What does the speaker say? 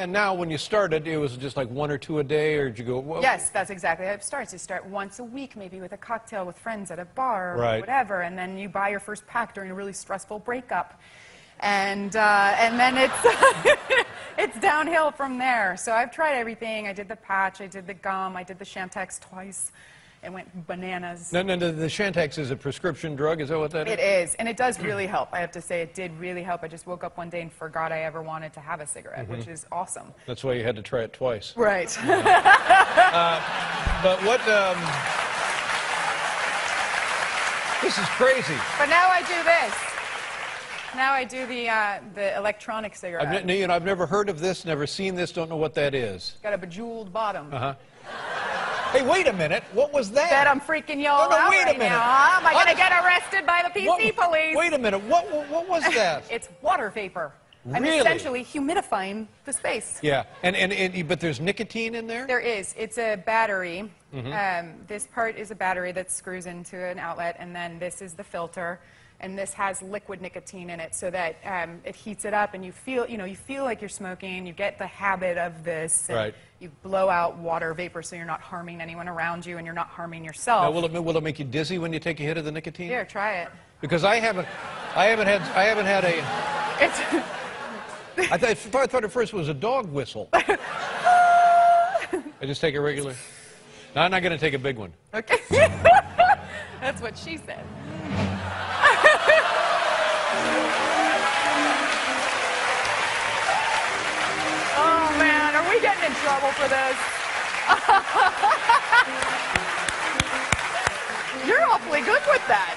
and now when you started, it was just like one or two a day, or did you go? Well, Yes, that's exactly how it starts. You start once a week, maybe with a cocktail with friends at a bar or Right. whatever, and then you buy your first pack during a really stressful breakup, and uh, and then it's it's downhill from there. So I've tried everything. I did the patch, I did the gum, I did the Chantix twice. It went bananas. No, no, no, the Chantix is a prescription drug. Is that what that is? It is, and it does really help. I have to say, it did really help. I just woke up one day and forgot I ever wanted to have a cigarette, which Mm-hmm. is awesome. That's why you had to try it twice. Right. But what? Um, this is crazy. but now I do this. Now I do the uh, the electronic cigarette. I've, ne- you know, I've never heard of this, never seen this, don't know what that is. Got a bejeweled bottom. Uh-huh. Hey, wait a minute. What was that? Bet I'm freaking y'all No, no, out wait a right minute. now. Huh? Am I gonna get arrested by the PC What- police? Wait a minute. What, what, what was that? It's water vapor. I'm Really? essentially humidifying the space. Yeah, and, and, and but there's nicotine in there. There is. It's a battery. Mm-hmm. Um, this part is a battery that screws into an outlet, and then this is the filter. And this has liquid nicotine in it, so that um, it heats it up, and you feel, you know, you feel like you're smoking. You get the habit of this. Right. You blow out water vapor, so you're not harming anyone around you, and you're not harming Now, yourself. will it will it make you dizzy when you take a hit of the nicotine? Yeah, try it. Because I haven't, I haven't had, I haven't had a. It's, I, th I thought at first it was a dog whistle. I just take a regular. No, I'm not going to take a big one. Okay. That's what she said. oh, man. Are we getting in trouble for this? You're awfully good with that.